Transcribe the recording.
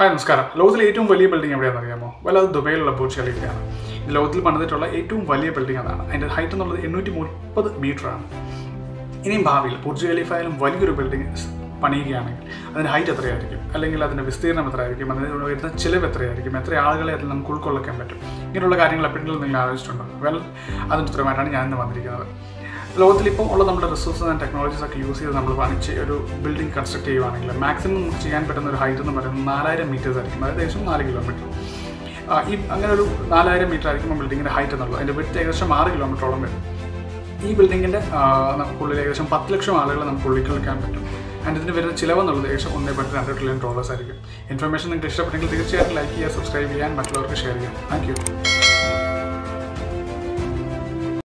Hi നമസ്കാരം. ലോകത്തിലെ ഏറ്റവും വലിയ ബിൽഡിംഗ് എവിടെയാണെന്ന് അറിയാമോ? വല്ല അത് ദുബൈയിലുള്ള ബുർജ് ഖലീഫയാണ് ലോകത്തിൽ പണിതിട്ടുള്ള ഏറ്റവും വലിയ ബിൽഡിംഗ് അതാണ്. അതിന്റെ ഹൈറ്റ് എന്നുള്ളത് എണ്ണൂറ്റി മുപ്പത് മീറ്ററാണ് ഇനിയും ഭാവിയിൽ ബുർജ് ഖലീഫ ആയാലും വലിയൊരു ബിൽഡിംഗ് പണിയുകയാണെങ്കിൽ അതിന്റെ ഹൈറ്റ് എത്രയായിരിക്കും? അല്ലെങ്കിൽ അതിന്റെ വിസ്തീർണം എത്രയായിരിക്കും? അതിന് വരുന്ന ചിലവ് എത്രയായിരിക്കും? എത്ര ആളുകളെ അതിൽ നമുക്ക് ഉൾക്കൊള്ളിക്കാൻ പറ്റും? ഇങ്ങനെയുള്ള കാര്യങ്ങൾ എപ്പോഴെങ്കിലും നിങ്ങൾ ആലോചിച്ചിട്ടുണ്ടോ? വെൽ അതിന് ഉത്തരമായിട്ടാണ് ഞാൻ ഇന്ന് വന്നിരിക്കുന്നത്. ലോകത്തിൽ ഇപ്പോൾ ഉള്ള നമ്മുടെ റിസോഴ്സസ് ആൻഡ് ടെക്നോളജീസ് ഒക്കെ യൂസ് ചെയ്ത് നമ്മൾ പണിച്ച് ഒരു ബിൽഡിംഗ് കൺസ്ട്രക്ട് ചെയ്യുവാണെങ്കിൽ മാക്സിമം ചെയ്യാൻ പറ്റുന്ന ഒരു ഹൈറ്റ് എന്ന് പറയുന്നത് നാലായിരം മീറ്റേഴ്സ് ആയിരിക്കും. അതായത് ഏകദേശം നാല് കിലോമീറ്റർ ഈ അങ്ങനെ ഒരു നാലായിരം മീറ്റർ ആയിരിക്കും ബിൽഡിങ്ങിന്റെ ഹൈറ്റ് എന്നുള്ളത് അതിന്റെ വിട്ട് ഏകദേശം ആറ് കിലോമീറ്ററോളം വരും. ഈ ബിൽഡിങ്ങിന്റെ നമുക്കുള്ളിൽ ഏകദേശം പത്ത് ലക്ഷം ആളുകളെ നമുക്ക് കളിക്കാൻ പറ്റും. ആൻഡ് ഇതിന് വരുന്ന ചിലവെന്നുള്ളത് ഏകദേശം ഒന്നേ പറ്റി രണ്ട് ട്രില്യൺ ഡോളേഴ്സ് ആയിരിക്കും. ഇൻഫർമേഷൻ നിങ്ങൾക്ക് ഇഷ്ടപ്പെട്ടെങ്കിൽ തീർച്ചയായിട്ടും ലൈക്ക് ചെയ്യുക സബ്സ്ക്രൈബ് ചെയ്യാൻ മറ്റുള്ളവർക്ക് ഷെയർ ചെയ്യാം താങ്ക്